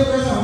de casa